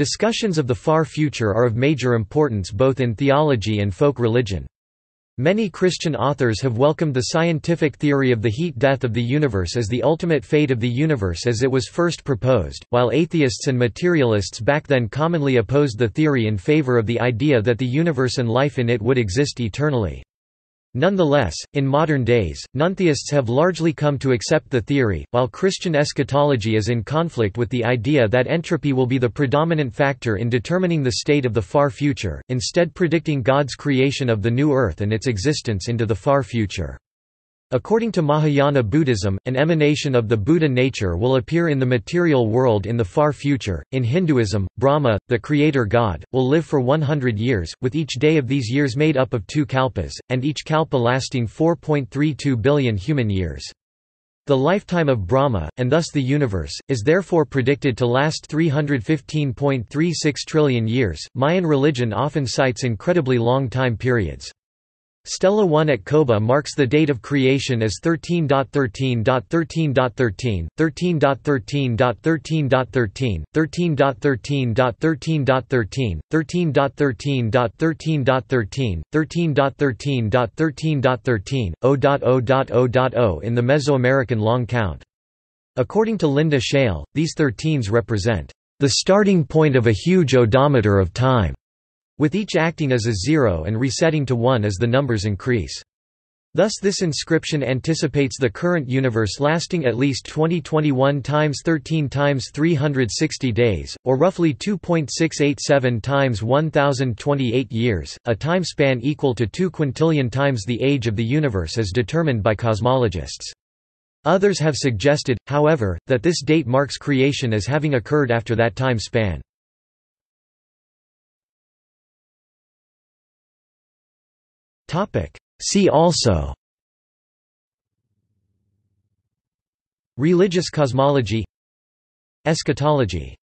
Discussions of the far future are of major importance both in theology and folk religion. Many Christian authors have welcomed the scientific theory of the heat death of the universe as the ultimate fate of the universe as it was first proposed, while atheists and materialists back then commonly opposed the theory in favor of the idea that the universe and life in it would exist eternally. Nonetheless, in modern days, nontheists have largely come to accept the theory, while Christian eschatology is in conflict with the idea that entropy will be the predominant factor in determining the state of the far future, instead predicting God's creation of the new earth and its existence into the far future. According to Mahayana Buddhism, an emanation of the Buddha nature will appear in the material world in the far future. In Hinduism, Brahma, the creator god, will live for 100 years, with each day of these years made up of two kalpas, and each kalpa lasting 4.32 billion human years. The lifetime of Brahma, and thus the universe, is therefore predicted to last 315.36 trillion years. Mayan religion often cites incredibly long time periods. Stela 1 at Coba marks the date of creation as 13.13.13.13, 13.13.13.13, 13.13.13.13, 13.13.13.13, 13.13.13.13, 0.0.0.0 in the Mesoamerican long count. According to Linda Schele, these 13s represent the starting point of a huge odometer of time with each acting as a zero and resetting to one as the numbers increase. Thus this inscription anticipates the current universe lasting at least 2021 times 13 times 360 days, or roughly 2.687 times 1028 years, a time span equal to 2 quintillion times the age of the universe as determined by cosmologists. Others have suggested, however, that this date marks creation as having occurred after that time span. See also Religious cosmology Eschatology